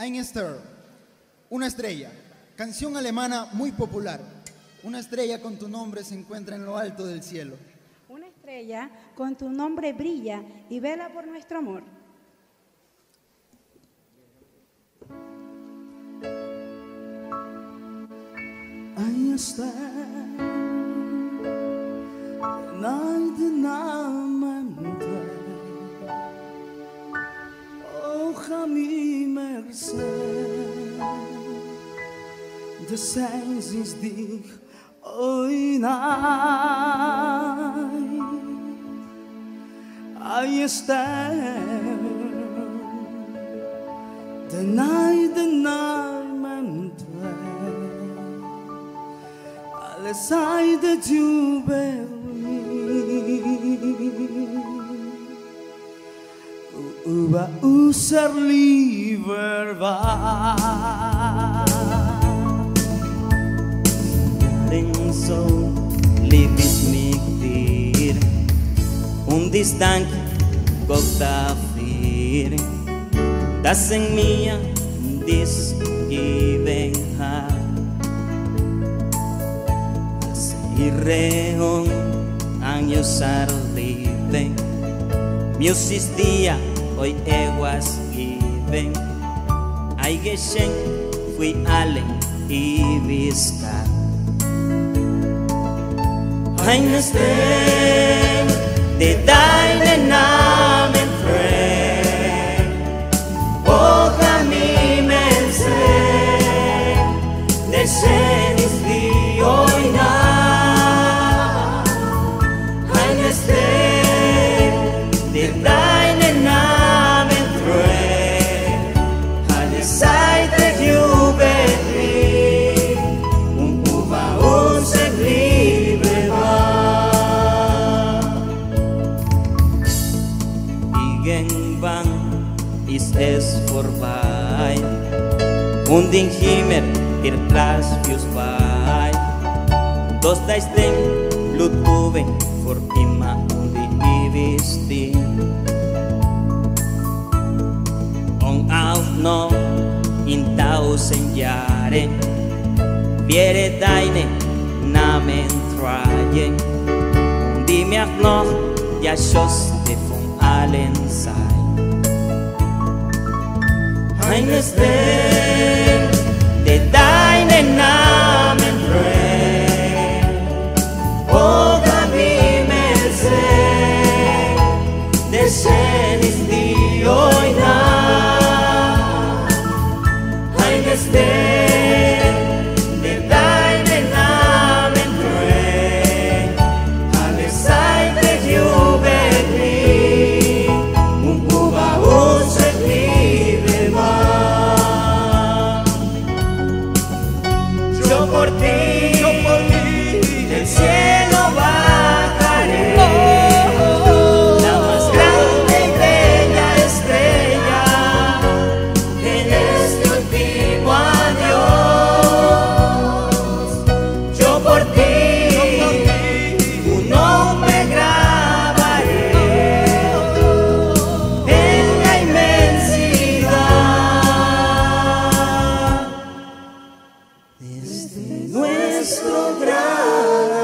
Ein Star, una estrella, canción alemana muy popular. Una estrella con tu nombre se encuentra en lo alto del cielo. Una estrella con tu nombre brilla y vela por nuestro amor. Ein Star, night and night, sen de sensizlik oynar oh, I stand deny deny mentre alle sai the giubere du über unser lieber war. Penso, livis mig dir Um distante gota fir. Das en mia dis given har Das irreon años ardiven Musis dia oi eguas given Ai geschenk fui allen i viscar Eine Streng, die deinen Namen trägt. Och, mi mense, der Schön ist wie oina. Eine Streng, die Irgendwann ist es vorbei und im Himmel der Platz fürs bei. Dos da Streng Blutbuben vor immer und die ewigste. Und auch noch in tausend Jahren werde deine Namen tragen und die mir noch der Schönste von allen time is there they dine and numb por ti. nuestro gran